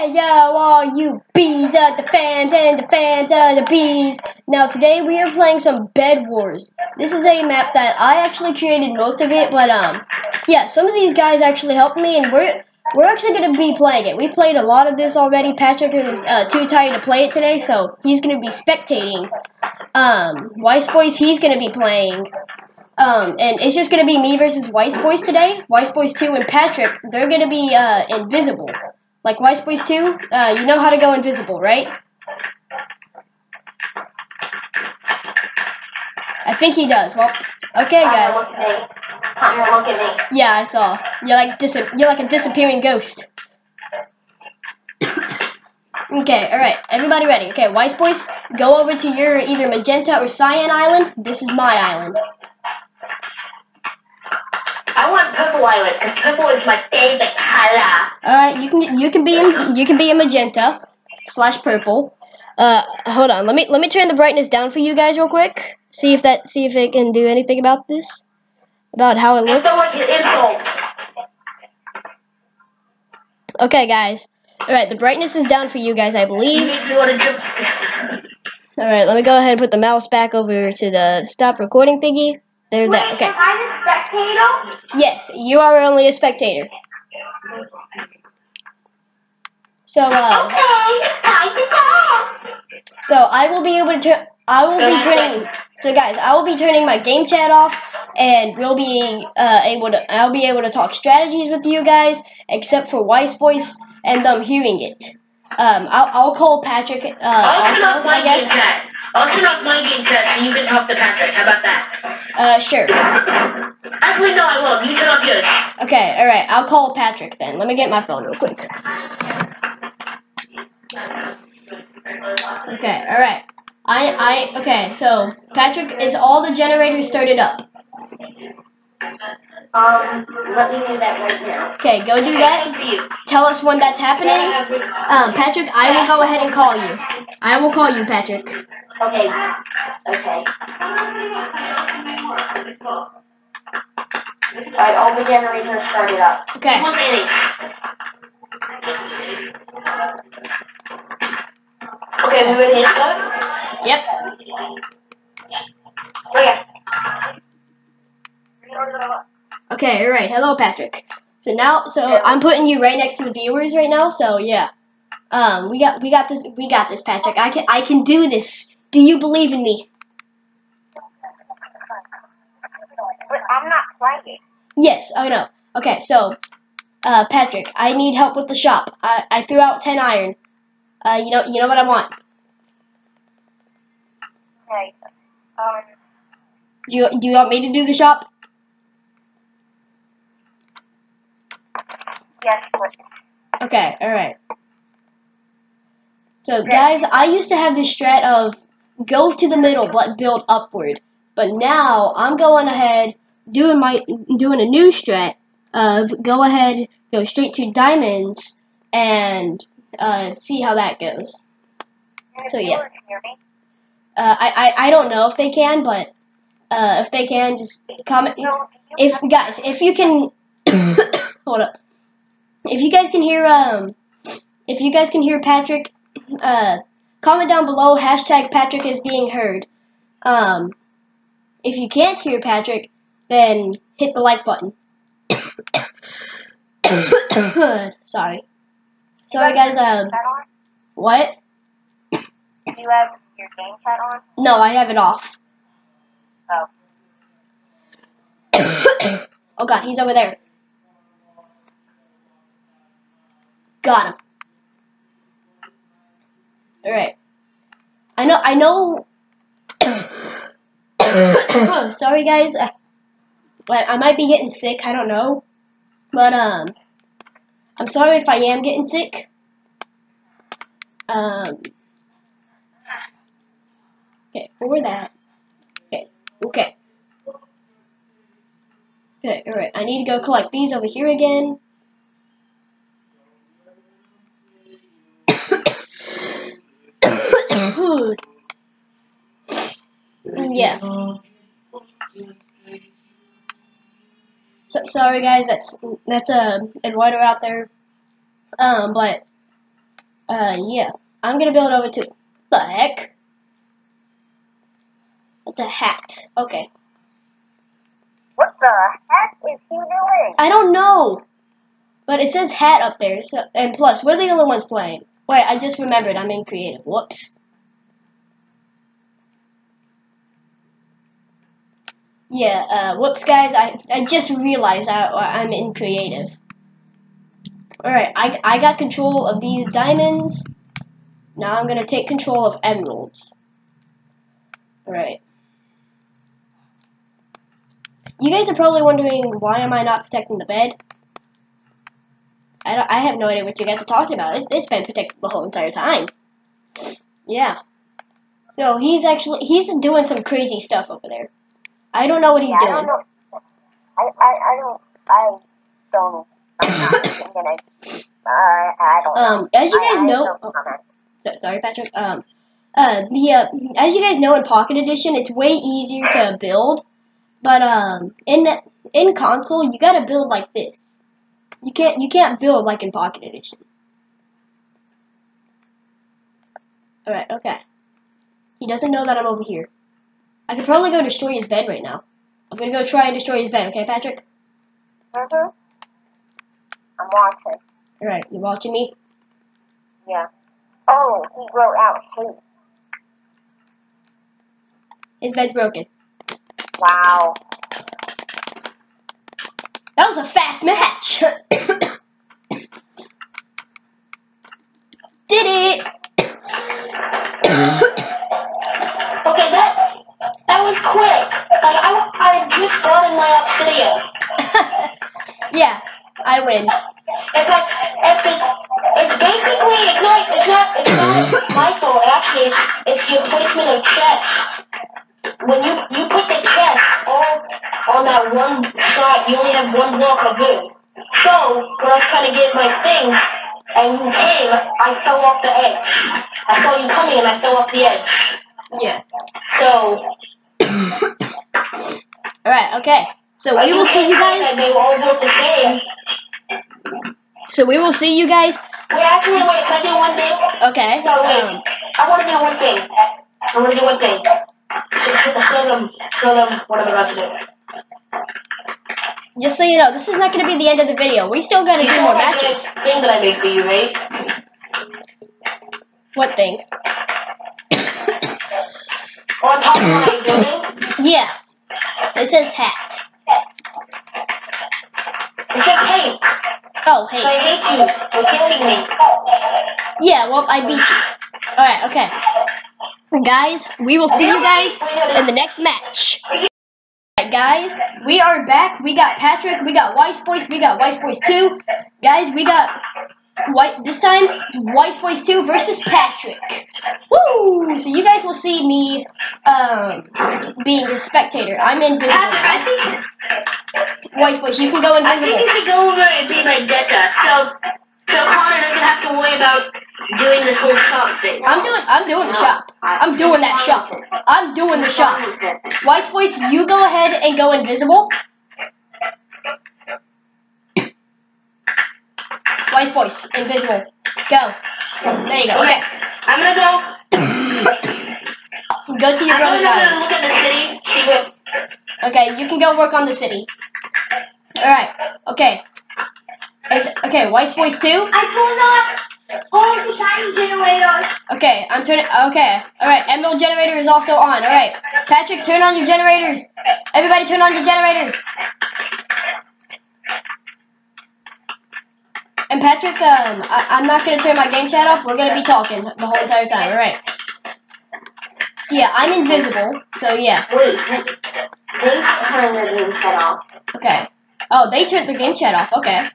Hey yo, all you bees of the fans and the fans of the bees. Now today we are playing some Bed Wars. This is a map that I actually created most of it, but um, yeah, some of these guys actually helped me, and we're we're actually gonna be playing it. We played a lot of this already. Patrick is uh, too tired to play it today, so he's gonna be spectating. Um, Weiss Boys, he's gonna be playing. Um, and it's just gonna be me versus Weiss Boys today. Weiss Boys 2 and Patrick, they're gonna be uh, invisible. Like Weiss Boys 2, uh, you know how to go invisible, right? I think he does. Well, okay, guys. Look at me. Look at me. Yeah, I saw. You're like dis- You're like a disappearing ghost. okay, all right. Everybody ready? Okay, Weiss Boys, go over to your either magenta or cyan island. This is my island. I want purple island because purple is my favorite color. All right, you can you can be in, you can be a magenta slash purple. Uh, hold on. Let me let me turn the brightness down for you guys real quick. See if that see if it can do anything about this, about how it looks. so much insult. Okay, guys. All right, the brightness is down for you guys, I believe. me to jump. All right, let me go ahead and put the mouse back over to the stop recording thingy. There, Wait, that. Okay. am I the spectator? Yes, you are only a spectator. So, uh, Okay, time to talk. so I will be able to turn. I will be turning. So, guys, I will be turning my game chat off, and we'll be uh, able to. I'll be able to talk strategies with you guys, except for Weiss voice and them hearing it. Um, I'll, I'll call Patrick. Uh, I'll turn also, off my I game chat. I'll turn off my game chat and you can talk to Patrick. How about that? Uh, sure. Actually, no, I won't. You turn off yours. Okay, all right. I'll call Patrick then. Let me get my phone real quick. Okay, all right. I I okay. So Patrick, is all the generators started up? Um, let me do that right now. Okay, go do that. Thank you. Tell us when that's happening. Um, Patrick, I will go ahead and call you. I will call you, Patrick. Okay. Okay. Alright, all the generators started up. Okay. One minute. Okay, we ready to start? Yep. Okay. Okay. All right. Hello, Patrick. So now, so I'm putting you right next to the viewers right now. So yeah. Um, we got we got this we got this, Patrick. I can I can do this. Do you believe in me? But I'm not playing. Yes, I know. Okay, so, uh, Patrick, I need help with the shop. I, I threw out ten iron. Uh, you know, you know what I want. Okay. Um, Do you do you want me to do the shop? Yes, but Okay, all right. So, guys, I used to have this strat of go to the middle but build upward, but now I'm going ahead doing my doing a new strat of go ahead go straight to diamonds and uh, see how that goes. So, yeah. Uh, I, I I don't know if they can, but uh, if they can, just comment. If guys, if you can, hold up. If you guys can hear um, if you guys can hear Patrick, uh, comment down below. Hashtag Patrick is being heard. Um, if you can't hear Patrick, then hit the like button. Sorry. Sorry, guys. Um, what? Do you have your game chat on? No, I have it off. Oh. oh god, he's over there. Got him. Alright. I know, I know. Sorry guys, I, I might be getting sick, I don't know. But, um, I'm sorry if I am getting sick. Um, okay, for that. Okay, okay. Okay, alright, I need to go collect these over here again. Yeah. So, sorry guys, that's that's uh, Eduardo out there. Um, but Uh, yeah. I'm gonna build over to the heck. It's a hat. Okay. What the heck is he doing? I don't know. But it says hat up there. So and plus, we're the only ones playing. Wait, I just remembered. I'm in creative. Whoops. Yeah. Uh, whoops, guys. I I just realized I I'm in creative. All right. I I got control of these diamonds. Now I'm gonna take control of emeralds. All right. You guys are probably wondering why am I not protecting the bed? I, don't, I have no idea what you guys are talking about. It's, it's been protected the whole entire time. Yeah. So he's actually he's doing some crazy stuff over there. I don't know what he's yeah, I don't doing. know. I, I, I don't. I don't. I'm gonna. I, I don't know. Um, as you guys I know, oh, so- sorry, Patrick. Um, uh, the uh, as you guys know in Pocket Edition, it's way easier to build, but um, in in console, you gotta build like this. You can't you can't build like in Pocket Edition. All right, okay. He doesn't know that I'm over here. I could probably go destroy his bed right now. I'm gonna go try and destroy his bed. Okay, Patrick. Mhm. I'm watching. All right, you watching me? Yeah. Oh, he wrote out hate. His bed's broken. Wow. That was a fast match. Did it? Okay, that that was quick. Like I, I just got in my obsidian. yeah, I win. It's like it's it's, it's basically it's not it's not it's not my fault. Actually, it's, it's your placement of chess. When you you put the chess all on that one side, you only have one block of wood. So when I was trying to get my things, and you came, I fell off the edge. I saw you coming, and I fell off the edge. Yeah. So All right. Okay. So we will see you guys. They all look the same. So we will see you guys. Wait, actually, wait. Can I do one thing? Okay. No, wait. Um, I want to do one thing. I want to do one thing. Show them, show them what I'm about to do. just so you know, this is not going to be the end of the video. We still got to do more matches. thing that I made for you, right? What thing? On top of my building, Yeah. It says hat. it says hate. Oh, hey. I hate you for killing me. Yeah. Well, I beat you. All right. Okay. Guys, we will see you guys in the next match. Alright, guys, we are back. We got Patrick, we got Weiss Boys, we got Weiss Boys 2. Guys, we got White this time it's Weiss Boys 2 versus Patrick. Woo! So you guys will see me um being the spectator. I'm invisible. I think Weiss Boys, you can go I think you invisible. should go over and be my Detta, so so Connor doesn't have to worry about doing this whole shop thing. I'm doing I'm doing the shop. I'm doing that shop. I'm doing the shop. White Boys, you go ahead and go invisible. Weiss Boys, invisible. Go. There you go. Okay. I'm gonna go. Go to your I'm brother's gonna go look at the city. Okay, you can go work on the city. Alright, okay. Is, okay, Weiss voice 2? I turned on all the tiny generators. Okay, I'm turning. Okay, alright, Emerald generator is also on. Alright, Patrick, turn on your generators. Everybody, turn on your generators. And Patrick, um, I, I'm not gonna turn my game chat off. We're gonna be talking the whole entire time. Alright. So yeah, I'm invisible. So yeah, Wait, they turned the game chat off. okay. Oh, they turned the game chat off. Okay.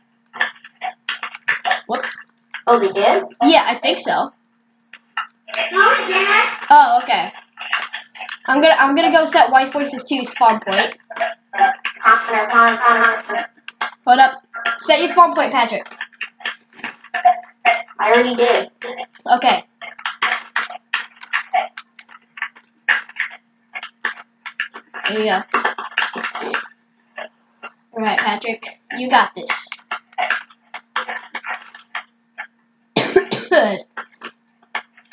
Whoops. Oh, they did? Yeah, I think so. No, Dad. Oh, okay. I'm gonna I'm gonna go set White Voices 2 spawn point. Hold up. Set your spawn point, Patrick. I already did. Okay. There you go. Alright, Patrick. You got this. Good.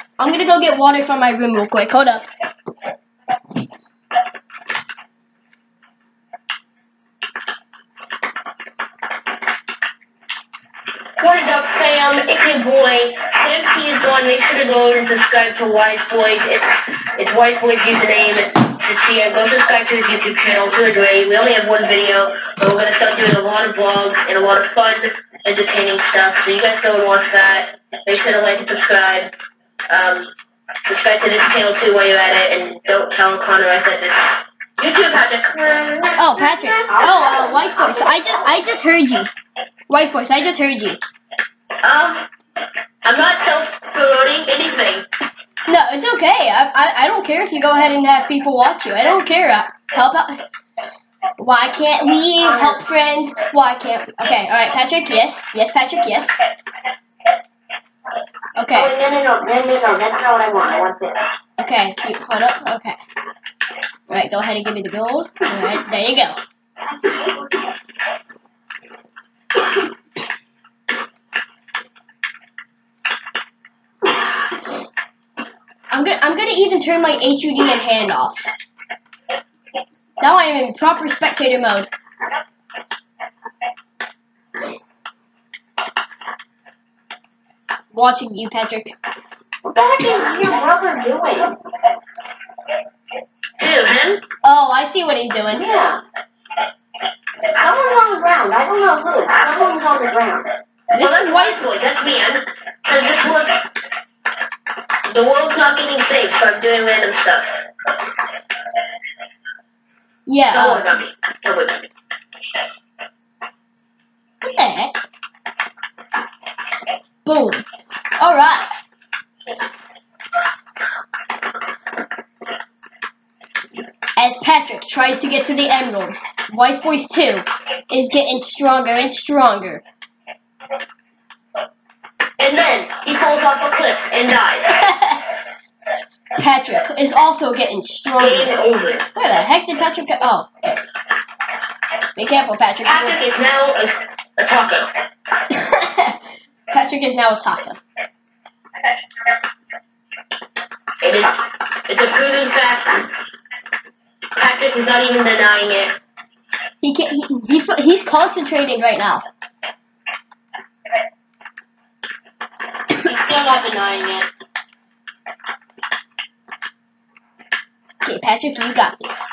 I'm gonna go get water from my room real quick. Hold up. What is up, fam? Boy. Since he is gone, make sure to go over and subscribe to Wise Boys. It's it's Wise Boys username. It's here. Go subscribe to his YouTube channel. It's really great. We only have one video, but we're gonna start doing a lot of vlogs and a lot of fun, entertaining stuff. So you guys go and watch that. Make sure to like and subscribe. Um, subscribe to this channel too while you're at it, and don't tell Connor I said this. YouTube had to. Oh, Patrick. Oh, uh, Wise Voice. I just, I just heard you. Wise Voice. I just heard you. Um, I'm not self-promoting anything. No, it's okay. I, I, I don't care if you go ahead and have people watch you. I don't care. Uh, Help out. Why can't we help friends? Why can't we? Okay, alright, Patrick, yes. Yes, Patrick, yes. Oh, Okay, no, no, no, no, no, no, that's not what I want. I want this. okay, you, hold up, okay. Alright, go ahead and give me the gold. Alright, there you go. I'm gonna, I'm gonna even turn my HUD and hand off. Now I am in proper spectator mode. Watching you, Patrick. What the heck is your brother doing? Who, him? Oh, I see what he's doing. Yeah. Someone's on the ground. I don't know who. Someone's on the ground. This well, is white. Boy. That's me. I'm, cause this world, the world's not getting safe, so I'm doing random stuff. Yeah. Don't worry Uh, about me. Don't worry about me. what the heck? Boom. All right. As Patrick tries to get to the emeralds, Wise Voice 2 is getting stronger and stronger. And then he falls off a cliff and dies. Patrick is also getting stronger. over. Where the heck did Patrick go? Oh, okay. Be careful, Patrick. Patrick is now a, a taco. Patrick is now a taco. It is. It's a proven fact. Patrick is not even denying it. He, can, he, he he's concentrating right now. He's still not denying it. Patrick, you got this.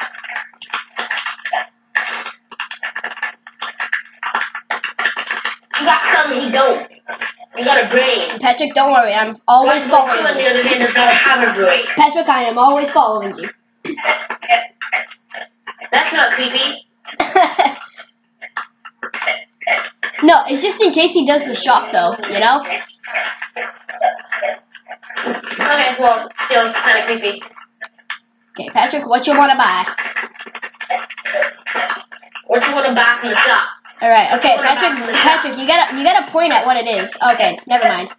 You got something he don't. You got a brain. Patrick, don't worry. I'm always two, following on the you. other hand, does not have a brain. Patrick, I am always following you. That's not creepy. no, it's just in case he does the shock, though. You know? Okay, well, still kind of creepy. Okay, Patrick, what you want to buy? What you want to buy from the shop? All right. Okay, Patrick. Patrick, you gotta you gotta point at what it is. Okay, never mind.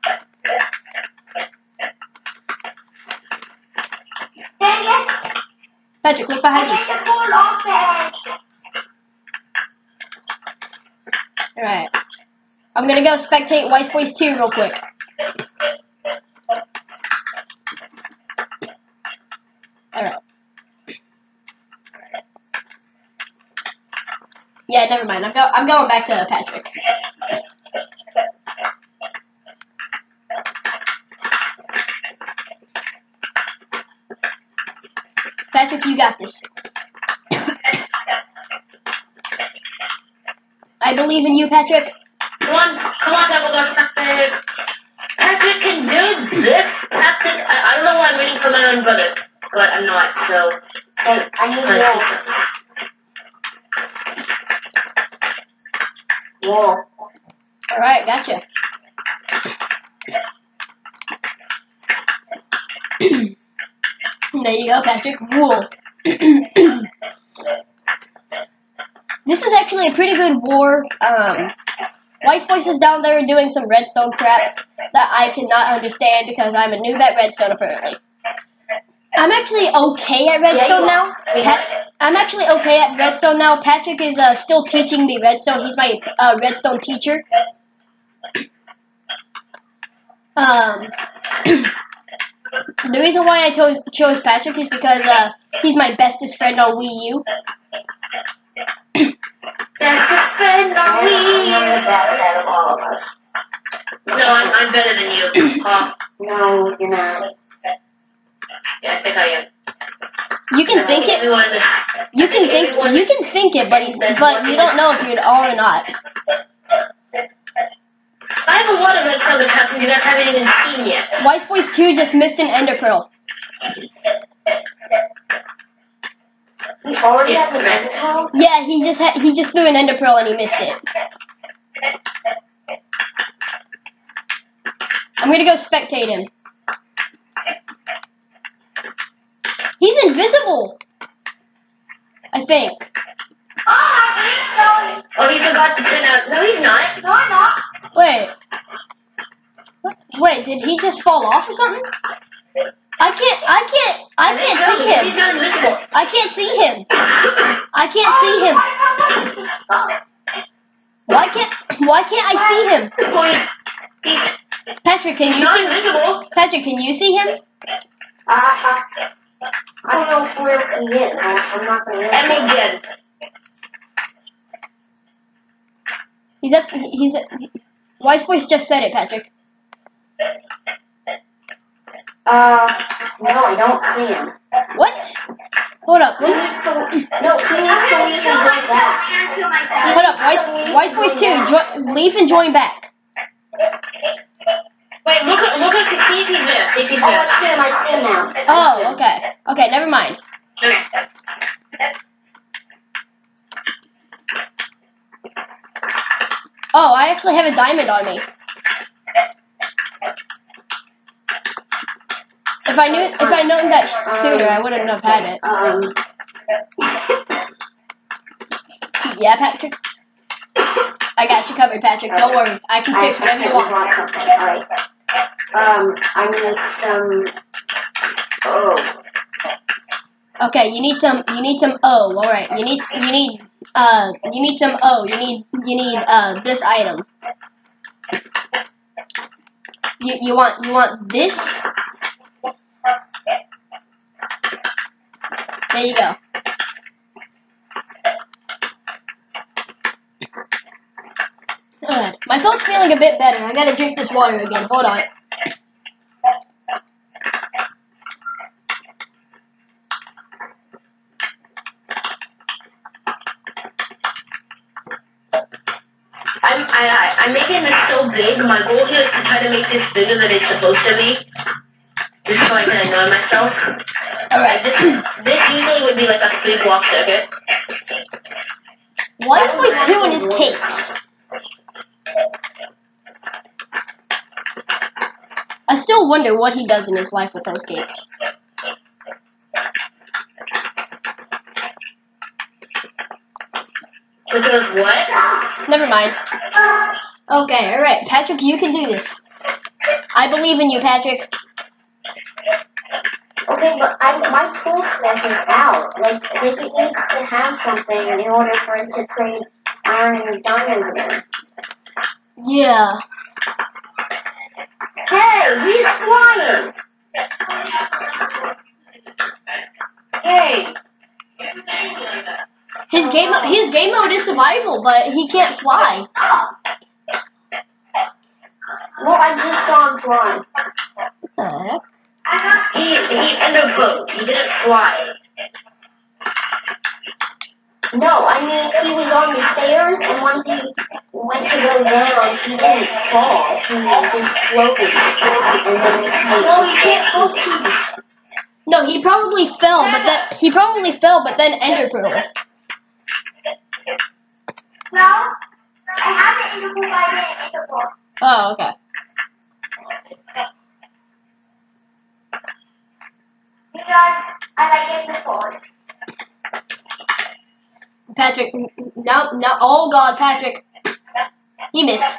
Patrick, look behind you. need to pull it off the edge. All right. I'm gonna go spectate White Boys 2 real quick. All right. Yeah, never mind. I'm go I'm going back to Patrick. Patrick, you got this. I believe in you, Patrick. Come on, come on, Patrick. Patrick can do this. Patrick, I, I don't know why I'm waiting for my own brother, but I'm not, so. Hey, I need Uh, Wool. Alright, gotcha. there you go, Patrick. Wool. this is actually a pretty good war. Um, White Voice is down there doing some redstone crap that I cannot understand because I'm a noob at redstone apparently. I'm actually okay at redstone Yeah, now. are. Pat- I'm actually okay at redstone now. Patrick is uh, still teaching me redstone. He's my uh, redstone teacher. Um, The reason why I chose chose Patrick is because uh, he's my bestest friend on Wii U. That's a friend on I'm me. the best out of all of us. No, I'm, I'm better than you. Oh, No, you're not. You can think it. You can think. You can think it, but but you don't know if you are all or not. I have a lot of red color cups you guys haven't even seen yet. Wise Boys Two just missed an Ender Pearl. We already have an end hell? Yeah, he just had, he just threw an Ender Pearl and he missed it. I'm gonna go spectate him. He's invisible. I think. Oh, I think so. Oh, he forgot to print out. No, he's not. No, I'm not. Wait. Wait, did he just fall off or something? I can't. I can't. I can't see him. I can't see him. I can't see him. Why can't? Why can't I see him? He's, he's Patrick, can you see? Patrick, can you see him? Uh-huh. I, don't know where he is. I, I'm not gonna And answer. they did. He's at. He's at. Wise Voice just said it, Patrick. Uh, no, I don't see him. What? Hold up. Hold to, no, to leave and go back. up. Wise, Wise Voice two. Jo- leave and join back. Wait, look at look at see if he's there. See if he's Oh, there. I see him, I see him now. Oh, okay. Okay, never mind. Okay. Oh, I actually have a diamond on me. If I knew, if I known that sooner, I wouldn't have had it. Um, Yeah, Patrick. I got you covered, Patrick. Don't worry. I can fix whatever you definitely want. Um, I need some. Oh. Okay, you need some. You need some O. All right. You need. You need. Uh. You need some O. You need. You need. Uh. This item. You. You want. You want this. There you go. Good. My throat's feeling a bit better. I gotta drink this water again. Hold on. I'm I, I I'm making this so big. My goal here is to try to make this bigger than it's supposed to be. Just so I can annoy myself. Alright. This this usually would be like a three block circuit. is Boy's two in his cakes. I still wonder what he does in his life with those cakes. Because what? Never mind. Okay, alright. Patrick, you can do this. I believe in you, Patrick. Okay, but I, my tool set is out. Like, like it needs to have something in order for it to trade iron and diamond again. Yeah. Hey, he's flying! Hey. His oh, game his game mode is survival, but he can't fly. Well, I just saw him flying. What the heck? He he ended boat. He didn't fly. No, I mean, he was on the stairs, and when he went to go down, he didn't fall. He just floated. And then he No, he can't float. No, he probably fell, but then he probably fell, but then ender pearled. No, I have an interval by the interval. Oh, okay. Because I like it before. Patrick, no, no, oh god, Patrick. He missed.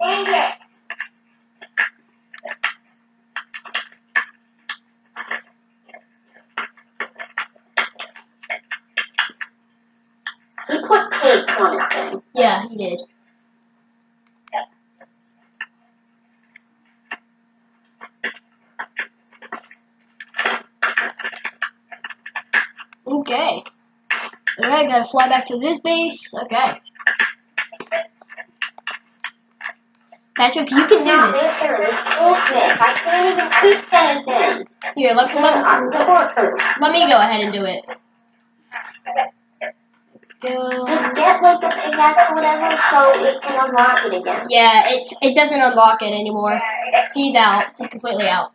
Dang it. Yeah, he did. Okay. Alright, gotta fly back to this base. Okay. Patrick, you can do this. Here, let, let, let, let me go ahead and do it. Go. Just get like a pickaxe or whatever so it can unlock it again. Yeah, it's it doesn't unlock it anymore. He's out. He's completely out.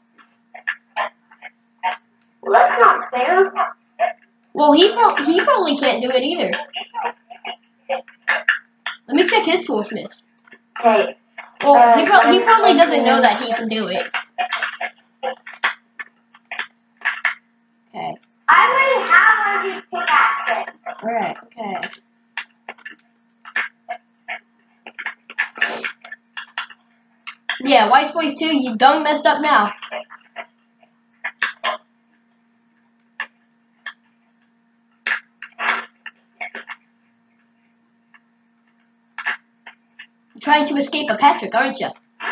Well, that's not fair. Well, he pro- he probably can't do it either. Let me check his toolsmith. Okay. Well, he, uh, pro- he probably doesn't know that he can do it. Okay. I already have a new pickaxe. Alright, okay. Yeah, White Boys 2, you done messed up now. You're trying to escape a Patrick, aren't you?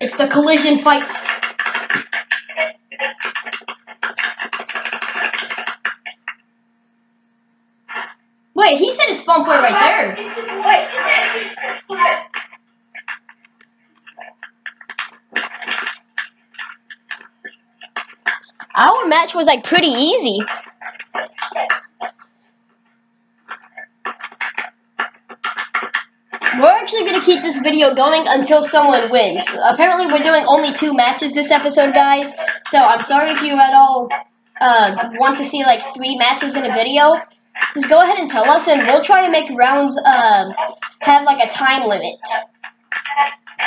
it's the collision fight. Spawn point right there. Our match was like pretty easy. We're actually gonna keep this video going until someone wins. Apparently, we're doing only two matches this episode, guys. So I'm sorry if you at all uh, want to see like three matches in a video. Just go ahead and tell us, and we'll try and make rounds um, have like a time limit.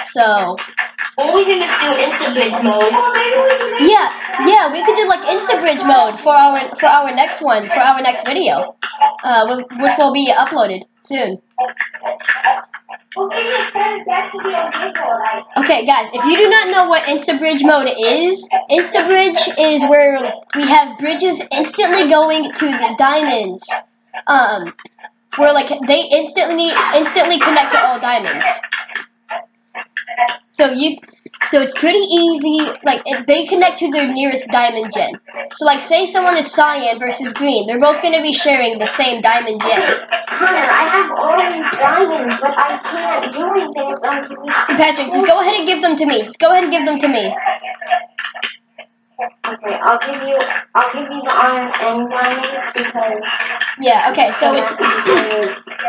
So Or we can just do instant bridge mode. yeah, yeah, we could do like Insta Bridge mode for our for our next one for our next video, uh, which will be uploaded soon. Okay, guys, if you do not know what Insta Bridge mode is, Insta Bridge is where we have bridges instantly going to the diamonds. Um, where like they instantly instantly connect to all diamonds. So you, so it's pretty easy. Like if they connect to their nearest diamond gen. So like, say someone is cyan versus green, they're both gonna be sharing the same diamond gen. Hunter, I have all these diamonds, but I can't do anything with them. Patrick, just go ahead and give them to me. Just go ahead and give them to me. Okay, I'll give you, I'll give you the iron and diamonds because. Yeah. Okay. So it's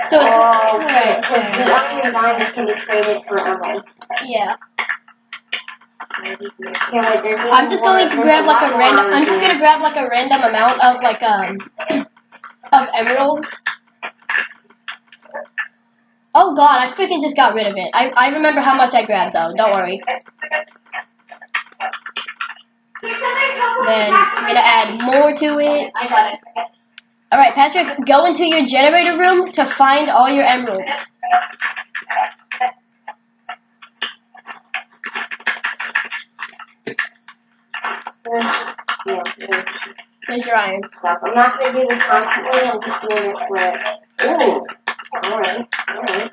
so it's. all, right. because the iron and diamonds can be traded for emeralds. Yeah. Wait, I'm just going to grab like a random. I'm just gonna grab like a random amount of like um of emeralds. Oh god, I freaking just got rid of it. I I remember how much I grabbed though. Don't worry. Then I'm gonna add more to it. I got it. All right, Patrick, go into your generator room to find all your emeralds. There's your iron. I'm not gonna do this constantly. I'm just doing this where. Ooh. Alright. Alright.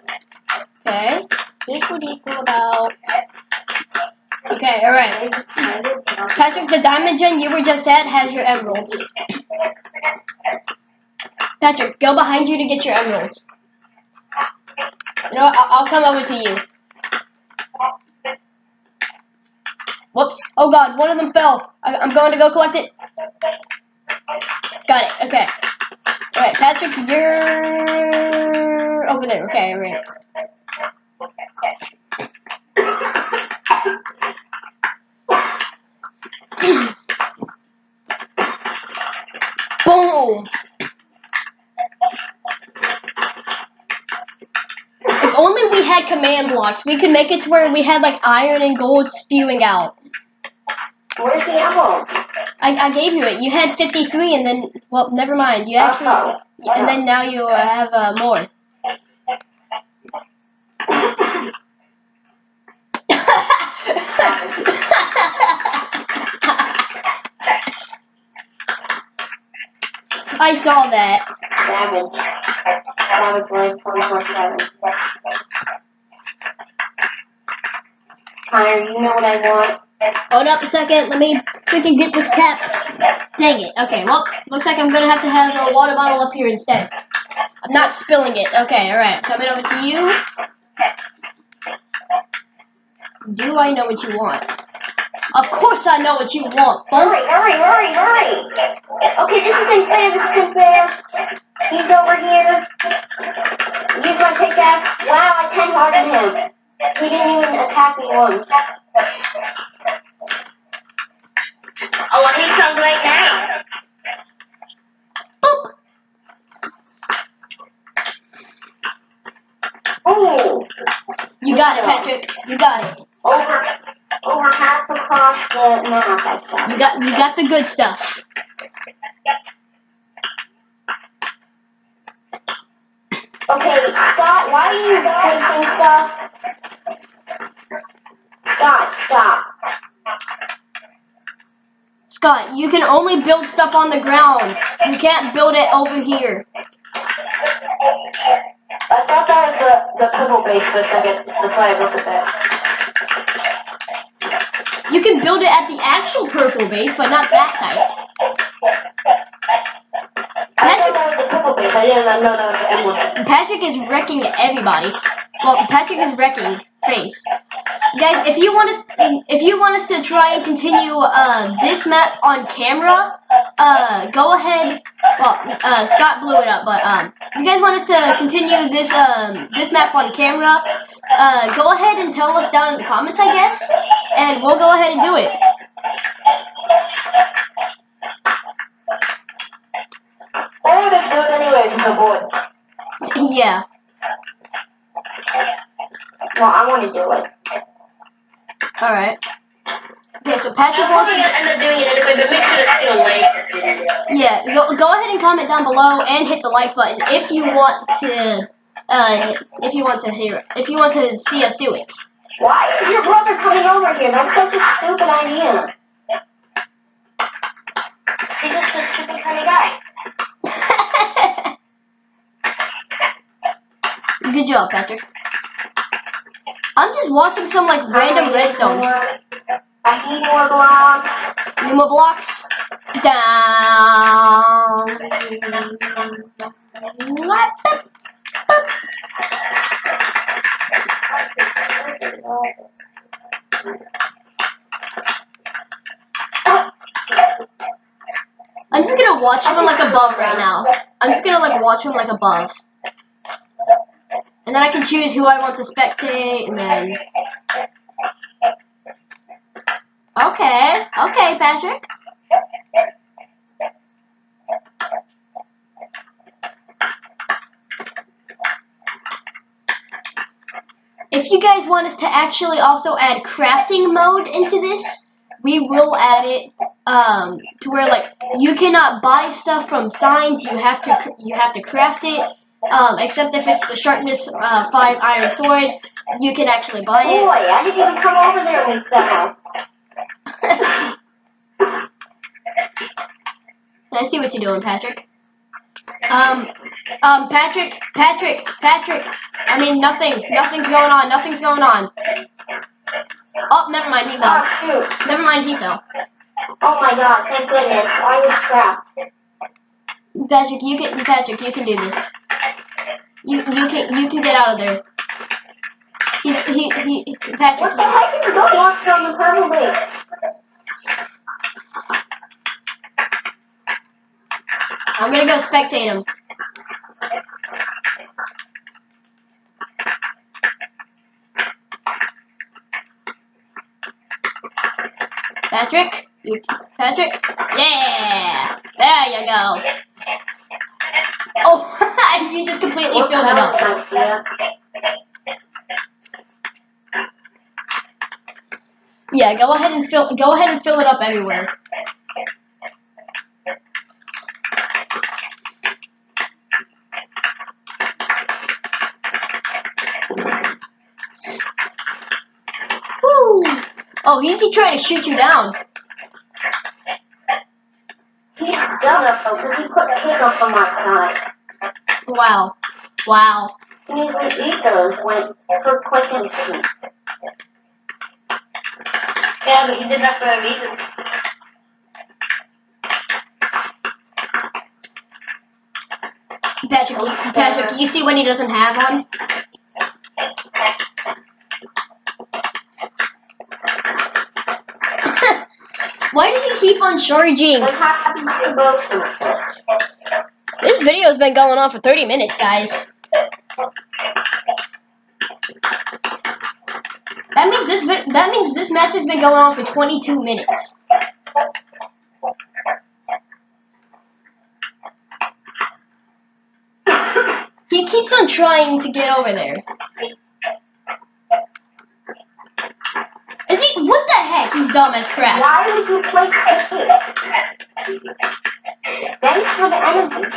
Okay. This would equal about. Okay. All right. Patrick, the diamond gen you were just at has your emeralds. Patrick, go behind you to get your emeralds. What? I'll, I'll come over to you. Whoops. Oh god, one of them fell. I, I'm going to go collect it. Got it. Okay. Alright, Patrick, you're over there. Okay, alright. Boom! If only we had command blocks, we could make it to where we had like iron and gold spewing out. Where's the emerald? I, I gave you it. You had 53 and then, well, never mind. You actually, Oh. and then now you uh, have uh, more. I saw that. Savage. Savage 24 7. Connor. You know what I want. Hold up a second. Let me freaking get this cap. Dang it. Okay, well, looks like I'm gonna have to have a water bottle up here instead. I'm not spilling it. Okay, alright. Coming over to you. Do I know what you want? Of course I know what you want, bud. Hurry, hurry, hurry, hurry! Okay, this isn't fair, this isn't fair. He's over here. Use my pickaxe. Wow, I ten hearted him. He didn't even attack me once. Oh, I need some right now. Boop. Ooh! You got it, Patrick. You got it. Over, over half across the map, I thought. You got you got the good stuff. Okay, Scott, why are you placing stuff? Scott, stop. Scott, you can only build stuff on the ground. You can't build it over here. I thought that was the, the purple base for a second. That's why I looked at that. You can build it at the actual purple base, but not that type. I thought that was the purple base. I didn't know that was the emblem. Patrick is wrecking everybody. Well, Patrick is wrecking face. Guys, if you want us, if you want us to try and continue uh, this map on camera, uh, go ahead. Well, uh, Scott blew it up, but um, if you guys want us to continue this um, this map on camera, uh, go ahead and tell us down in the comments, I guess, and we'll go ahead and do it. I would just do it anyway bored. yeah. No, I want to do it. All right. Okay, so Patrick I'll wants probably to. end up doing it anyway, but make sure to stay awake. Yeah, go, go ahead and comment down below and hit the like button if you want to, uh, if you want to hear, if you want to see us do it. Why is your brother coming over here? That's such a stupid idea. He's just a stupid kind of guy. Good job, Patrick. I'm just watching some like random redstone. I need more blocks. Down. I'm just gonna watch him like above right now. I'm just gonna like watch him like above. And then I can choose who I want to spectate and then Okay, okay, Patrick. If you guys want us to actually also add crafting mode into this, we will add it um, to where like you cannot buy stuff from signs. You have to you have to craft it. Um, except if it's the sharpness uh, five iron sword, you can actually buy it. Boy, I didn't even come over there with that. I see what you're doing, Patrick. Um, um, Patrick, Patrick, Patrick. I mean, nothing. Nothing's going on. Nothing's going on. Oh, never mind. He fell. Oh, shoot. Never mind. He fell. Oh my god, thank goodness. I was trapped. Patrick, you can. Patrick, you can do this. You you can you can get out of there. He's he he Patrick. What the heck is going on from the purple base? I'm gonna go spectate him. Patrick, you, Patrick, yeah, there you go. Oh, you just completely filled it up. kind Yeah, go ahead and fill. Go ahead and fill it up everywhere. Woo! Oh, he's he trying to shoot you down. He's though, because he put cake up on my side. Wow, wow. Eat those when for quick and cheap. Yeah, but you did that for a reason. Patrick, Patrick, you see when he doesn't have one? Why does he keep on charging? What happens to both This video's been going on for 30 minutes, guys. That means this that means this match has been going on for 22 minutes. He keeps on trying to get over there. Is he? What the heck? He's dumb as crap. Why would you play Thanks for the energy.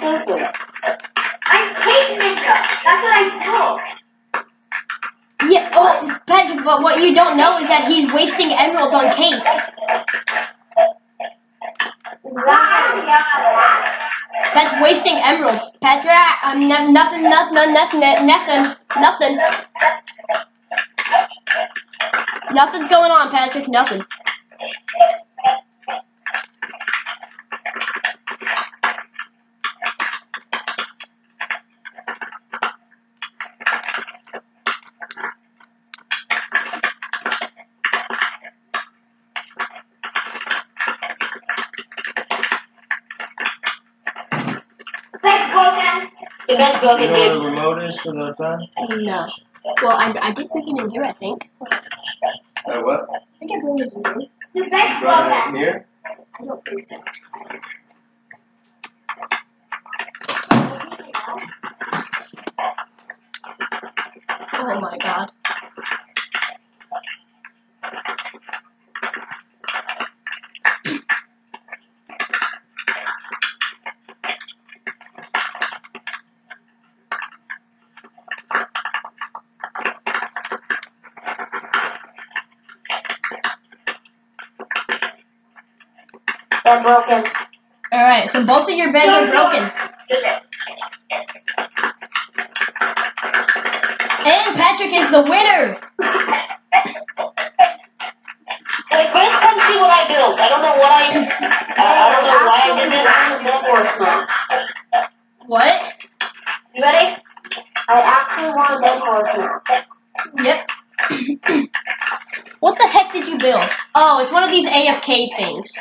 Thank you. I'm Kate Ninja. That's what I told. Yeah. Oh, Patrick. But what you don't know is that he's wasting emeralds on cake. That's wasting emeralds. Patrick, I'm ne- nothing, nothing, nothing, nothing, nothing. Nothing's going on, Patrick. Nothing. Logan. The bed's You broken, know where the dude. remote is for the fan? No. Well, I, I did bring it in here, I think. Uh, what? I think I bring it in here. Thanks, Brought it Logan. in here? I don't think so. Oh my god. They're broken. Alright, so both of your beds are broken. And Patrick is the winner! Like, Chris, come see what I built. I don't know what I. I, I don't know why I did this. I don't know what's not. What? You ready? I actually want a dead horse now. Yep. what the heck did you build? Oh, it's one of these AFK things.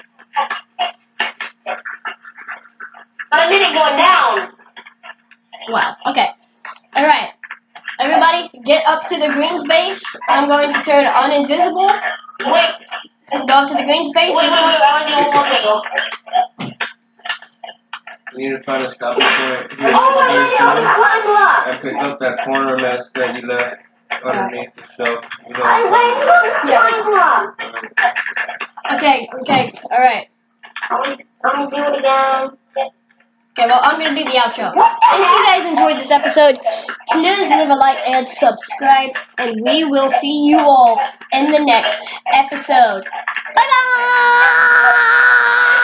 But I didn't go down. Wow. Okay. Alright. Everybody, get up to the green space. I'm going to turn uninvisible. Wait, Go up to the green space. wait, wait, wait. I want to do one thing. though. You need to find a stopping point. Here, Oh my here's god, one. I climbed up. And pick up that corner mess that you left underneath the shelf. You know I what went up, climbed up. Okay, okay, alright. I'm I'm gonna do it again. Okay, well, I'm gonna do the outro. If you guys enjoyed this episode, please leave a like and subscribe, and we will see you all in the next episode. Bye bye!